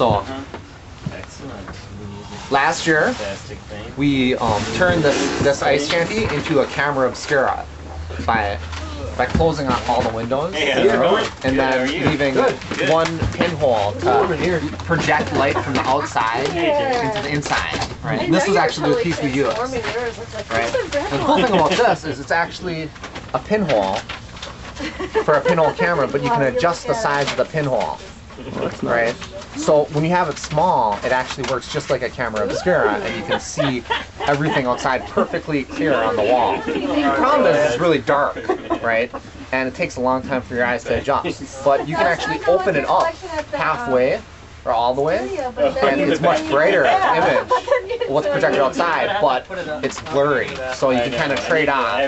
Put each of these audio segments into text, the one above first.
So Excellent. last year we um, turned this this ice shanty into a camera obscura by by closing off all the windows Hey, how's and Good, then you? leaving Good, good. one pinhole to project light from the outside into the inside. Right. And this is actually the piece we used. Right. The cool thing about this is it's actually a pinhole for a pinhole camera, but you can adjust the size of the pinhole. Right. So when you have it small, it actually works just like a camera obscura, and you can see everything outside perfectly clear on the wall. The problem is it's really dark, right? And it takes a long time for your eyes to adjust. But you can actually open it up halfway or all the way, and it's much brighter image what's projected outside, but it's blurry. So you can kind of trade off,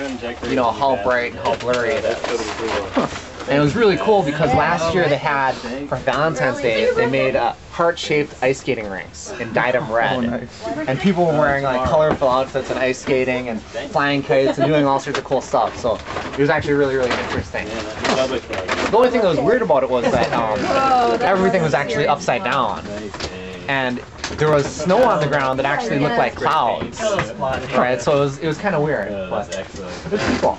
you know, how bright and how blurry it is. And it was really cool because last year they had, for Valentine's Day, they made uh, heart-shaped ice skating rinks and dyed them red. And people were wearing like colorful outfits and ice skating and flying kites and doing all sorts of cool stuff. So it was actually really, really interesting. The only thing that was weird about it was that um, everything was actually upside down. And there was snow on the ground that actually looked like clouds. Right, so it was, it was kind of weird. But excellent. it was cool.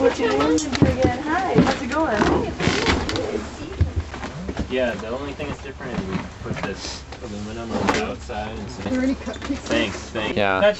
What's your name? again? Hi, how's it going? Yeah, the only thing that's different is we put this aluminum on the outside and so Thanks, thanks. Yeah.